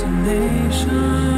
imagination.